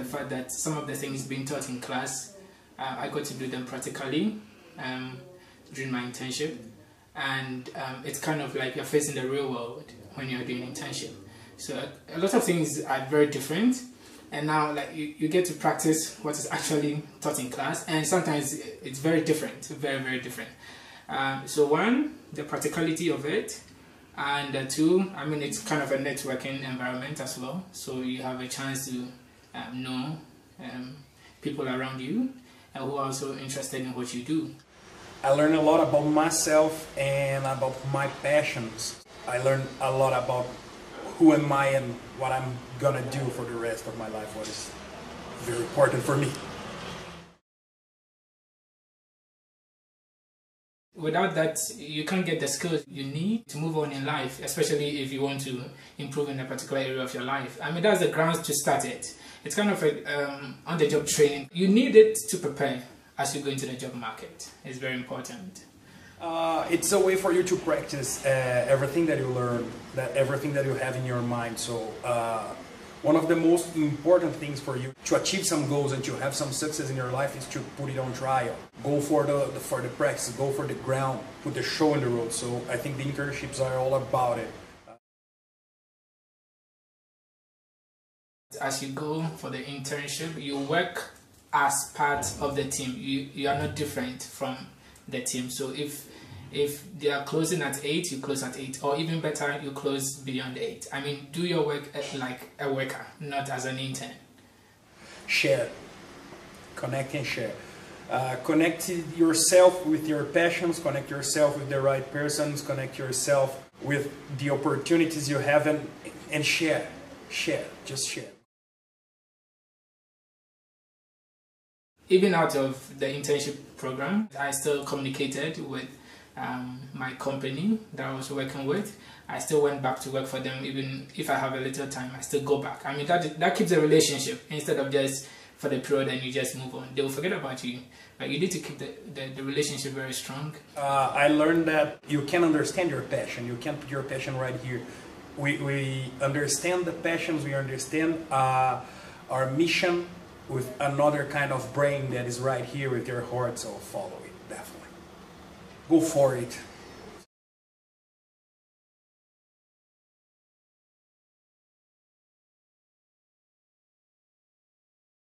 the fact that some of the things being taught in class, uh, I got to do them practically um, during my internship. And um, it's kind of like you're facing the real world when you're doing internship. So a lot of things are very different. And now like you, you get to practice what is actually taught in class. And sometimes it's very different, very, very different. Um, so one, the practicality of it. And uh, two, I mean, it's kind of a networking environment as well. So you have a chance to um, know um, people around you and who are also interested in what you do. I learned a lot about myself and about my passions. I learned a lot about who am I and what I'm gonna do for the rest of my life, what is very important for me. Without that, you can't get the skills you need to move on in life, especially if you want to improve in a particular area of your life. I mean, that's the grounds to start it. It's kind of a um, on-the-job training. You need it to prepare as you go into the job market. It's very important. Uh, it's a way for you to practice uh, everything that you learn, that everything that you have in your mind. So uh, one of the most important things for you to achieve some goals and to have some success in your life is to put it on trial. Go for the, the for the practice, go for the ground, put the show on the road. So I think the internships are all about it. As you go for the internship, you work as part of the team. You you are not different from the team. So if if they are closing at 8 you close at 8 or even better you close beyond 8 i mean do your work like a worker not as an intern. Share. Connect and share. Uh, connect yourself with your passions connect yourself with the right persons connect yourself with the opportunities you have and, and share. Share. Just share even out of the internship program i still communicated with um, my company that I was working with. I still went back to work for them, even if I have a little time. I still go back. I mean, that that keeps a relationship instead of just for the period and you just move on. They will forget about you. But you need to keep the, the, the relationship very strong. Uh, I learned that you can understand your passion. You can put your passion right here. We, we understand the passions, we understand uh, our mission with another kind of brain that is right here with your heart, so follow it, definitely go for it.